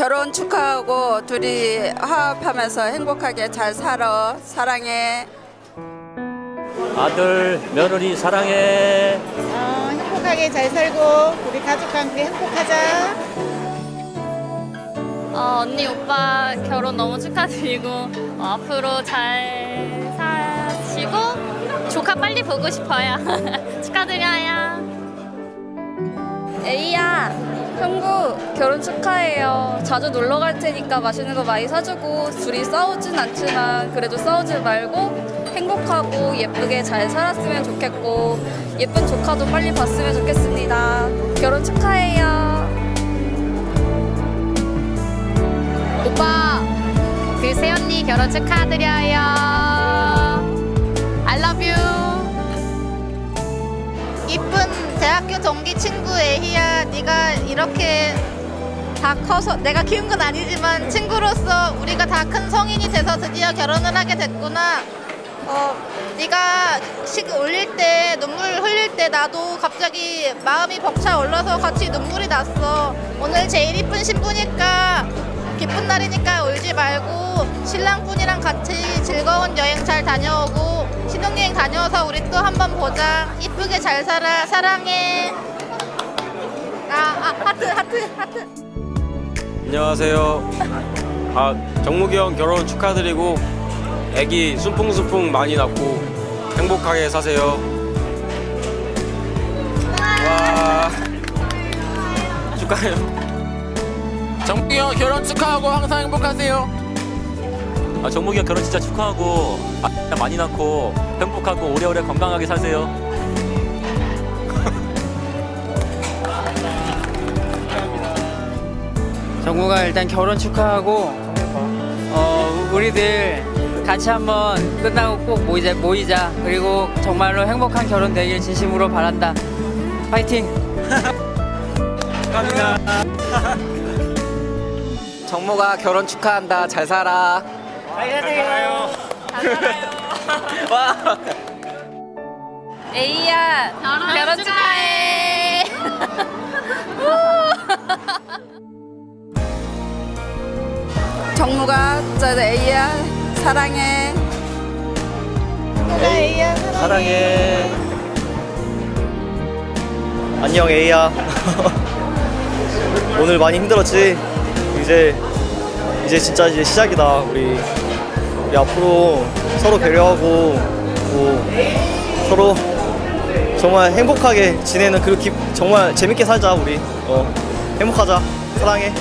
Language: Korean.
결혼 축하하고 둘이 화합하면서 행복하게 잘 살아. 사랑해. 아들 며느리 사랑해. 어, 행복하게 잘 살고 우리 가족과 함께 행복하자. 어, 언니 오빠 결혼 너무 축하드리고 어, 앞으로 잘 사시고 조카 빨리 보고 싶어요. 축하드려요. 에이야, 형부 결혼 축하해요. 자주 놀러 갈 테니까 맛있는 거 많이 사주고 둘이 싸우진 않지만 그래도 싸우지 말고 행복하고 예쁘게 잘 살았으면 좋겠고 예쁜 조카도 빨리 봤으면 좋겠습니다. 결혼 축하해요. 오빠 그 세언니 결혼 축하드려요. I love you. 이쁜 대학교 동기 친구 네가 이렇게 다 커서 내가 키운 건 아니지만 친구로서 우리가 다 큰 성인이 돼서 드디어 결혼을 하게 됐구나. 어, 네가 식 올릴 때 눈물 흘릴 때 나도 갑자기 마음이 벅차 올라서 같이 눈물이 났어. 오늘 제일 이쁜 신부니까 기쁜 날이니까 울지 말고 신랑분이랑 같이 즐거운 여행 잘 다녀오고 신혼여행 다녀와서 우리 또 한번 보자. 이쁘게 잘 살아. 사랑해. 하트 하트 하트. 안녕하세요. 아 정무기 형 결혼 축하드리고 아기 순풍순풍 많이 낳고 행복하게 사세요. 와 축하해요. 정국이 형 결혼 축하하고 항상 행복하세요. 아, 정목이 형 결혼 진짜 축하하고 아, 많이 낳고 행복하고 오래오래 건강하게 사세요. 정국아 일단 결혼 축하하고 어 우리들 같이 한번 끝나고 꼭 모이자 모이자. 그리고 정말로 행복한 결혼 되길 진심으로 바란다. 파이팅! 정모가 결혼 축하한다. 잘 살아. 에이야, 결혼 축하해. 정무가 저 A야 사랑해. 에희야 사랑해. 안녕 에이야. 오늘 많이 힘들었지? 이제 이제 진짜 이제 시작이다 우리. 우리 앞으로 서로 배려하고 뭐 서로 정말 행복하게 지내는 그 기, 정말 재밌게 살자 우리. 어 행복하자. 사랑해